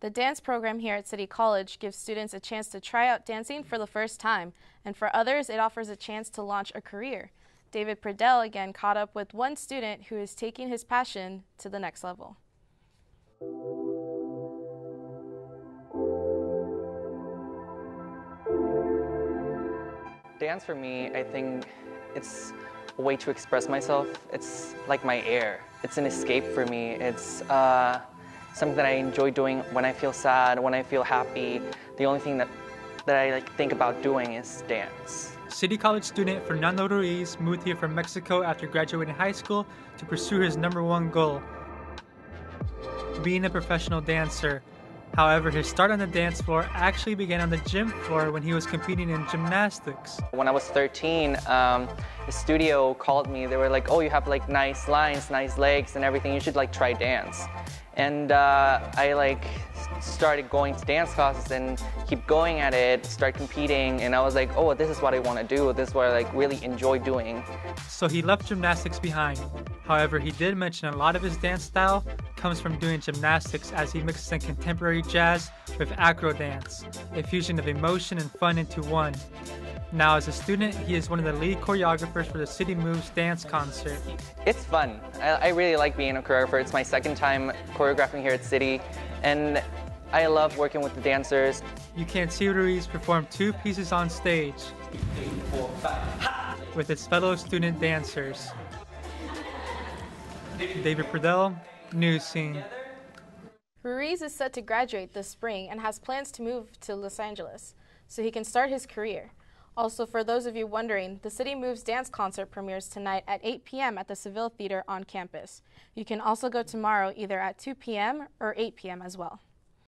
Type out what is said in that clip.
The dance program here at City College gives students a chance to try out dancing for the first time, and for others, it offers a chance to launch a career. David Pradel again caught up with one student who is taking his passion to the next level. Dance for me, I think it's a way to express myself. It's like my air. It's an escape for me. It's uh, something that I enjoy doing when I feel sad, when I feel happy. The only thing that, that I like think about doing is dance. City College student Fernando Ruiz moved here from Mexico after graduating high school to pursue his number one goal, being a professional dancer. However, his start on the dance floor actually began on the gym floor when he was competing in gymnastics. When I was 13, um, the studio called me. They were like, "Oh, you have like nice lines, nice legs, and everything. You should like try dance." And uh, I like started going to dance classes and keep going at it, start competing, and I was like, oh, this is what I want to do. This is what I like really enjoy doing. So he left gymnastics behind. However, he did mention a lot of his dance style comes from doing gymnastics as he mixes in contemporary jazz with acro dance, a fusion of emotion and fun into one. Now, as a student, he is one of the lead choreographers for the City Moves dance concert. It's fun. I, I, really like being a choreographer. It's my second time choreographing here at City, and I love working with the dancers. You can see Ruiz perform two pieces on stage with his fellow student dancers. David Pradel, News Scene. Ruiz is set to graduate this spring and has plans to move to Los Angeles so he can start his career. Also, for those of you wondering, the City Moves dance concert premieres tonight at 8 p.m. at the Saville Theater on campus. You can also go tomorrow either at 2 p.m. or 8 p.m. as well.